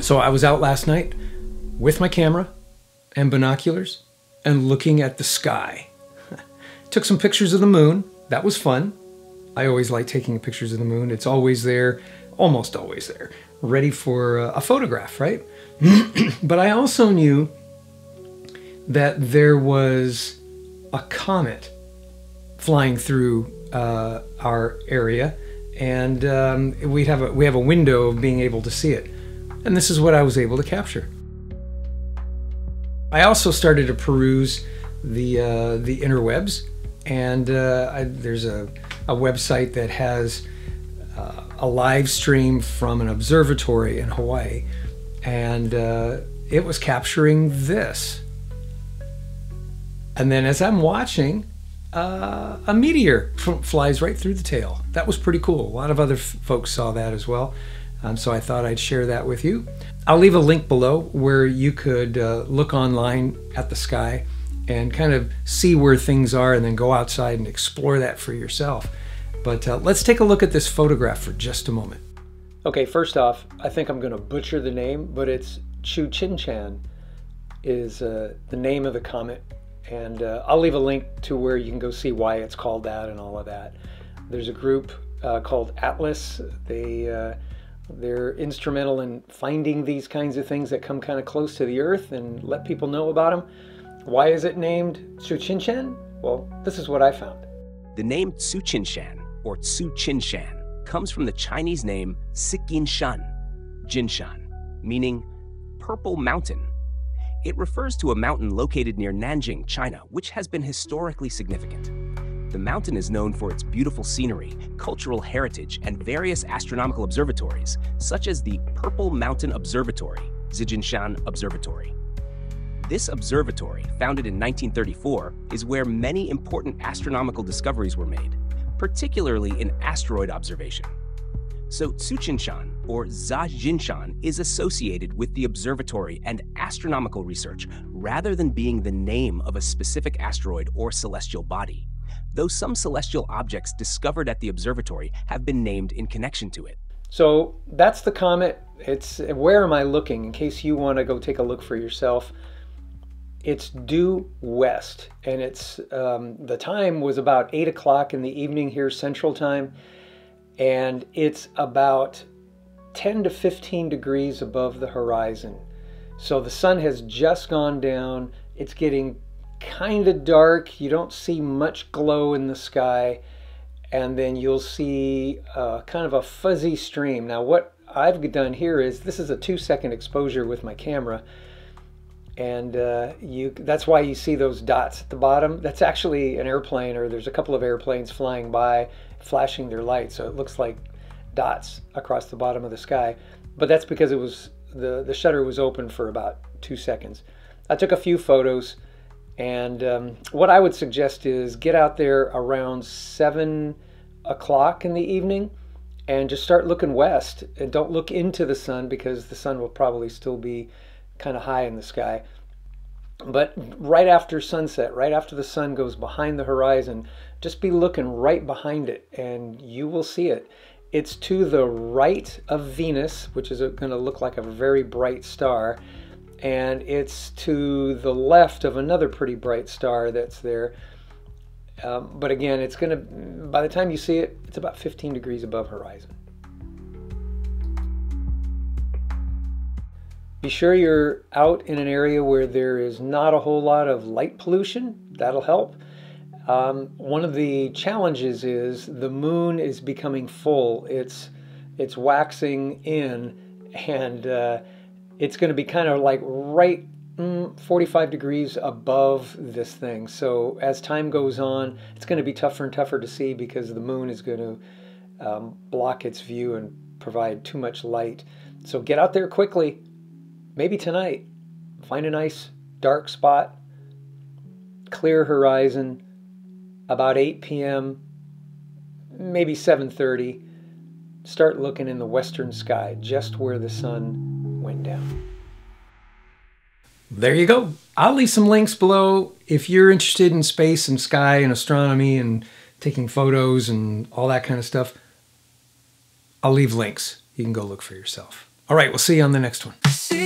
So I was out last night with my camera and binoculars and looking at the sky. Took some pictures of the moon. That was fun. I always like taking pictures of the moon. It's always there, almost always there, ready for a photograph, right? but I also knew that there was a comet flying through uh, our area, and um, we have a we have a window of being able to see it, and this is what I was able to capture. I also started to peruse the uh, the interwebs, and uh, I, there's a, a website that has uh, a live stream from an observatory in Hawaii, and uh, it was capturing this. And then as I'm watching, uh, a meteor flies right through the tail. That was pretty cool. A lot of other folks saw that as well. Um, so I thought I'd share that with you. I'll leave a link below where you could uh, look online at the sky and kind of see where things are and then go outside and explore that for yourself. But uh, let's take a look at this photograph for just a moment. Okay, first off, I think I'm going to butcher the name, but it's Chu Chin Chan is uh, the name of the comet and uh, I'll leave a link to where you can go see why it's called that and all of that. There's a group uh, called Atlas. They uh, they're instrumental in finding these kinds of things that come kind of close to the Earth and let people know about them. Why is it named Tsuchinshan? Well, this is what I found. The name Tsuchinshan or Tsuchinshan comes from the Chinese name Sikinshan, Jinshan, meaning purple mountain it refers to a mountain located near Nanjing, China, which has been historically significant. The mountain is known for its beautiful scenery, cultural heritage, and various astronomical observatories, such as the Purple Mountain Observatory, Zijinshan Observatory. This observatory, founded in 1934, is where many important astronomical discoveries were made, particularly in asteroid observation. So Tsuchinshan, or Zajinshan, is associated with the observatory and astronomical research rather than being the name of a specific asteroid or celestial body, though some celestial objects discovered at the observatory have been named in connection to it. So that's the comet. It's where am I looking? In case you want to go take a look for yourself, it's due west, and it's um, the time was about eight o'clock in the evening here Central Time and it's about 10 to 15 degrees above the horizon. So the sun has just gone down. It's getting kind of dark. You don't see much glow in the sky. And then you'll see uh, kind of a fuzzy stream. Now, what I've done here is this is a two second exposure with my camera. And uh, you, that's why you see those dots at the bottom. That's actually an airplane, or there's a couple of airplanes flying by flashing their lights, so it looks like dots across the bottom of the sky. But that's because it was the the shutter was open for about two seconds. I took a few photos, and um, what I would suggest is get out there around seven o'clock in the evening and just start looking west and don't look into the sun because the sun will probably still be kind of high in the sky. But right after sunset, right after the sun goes behind the horizon, just be looking right behind it and you will see it. It's to the right of Venus, which is going to look like a very bright star, and it's to the left of another pretty bright star that's there. Um, but again, it's going to, by the time you see it, it's about 15 degrees above horizon. Be sure you're out in an area where there is not a whole lot of light pollution. That'll help. Um, one of the challenges is the moon is becoming full. It's it's waxing in, and uh, it's going to be kind of like right mm, 45 degrees above this thing. So as time goes on, it's going to be tougher and tougher to see because the moon is going to um, block its view and provide too much light. So get out there quickly maybe tonight, find a nice dark spot, clear horizon, about 8 p.m., maybe 7:30. Start looking in the western sky, just where the sun went down. There you go. I'll leave some links below if you're interested in space and sky and astronomy and taking photos and all that kind of stuff. I'll leave links. You can go look for yourself. All right, we'll see you on the next one. See you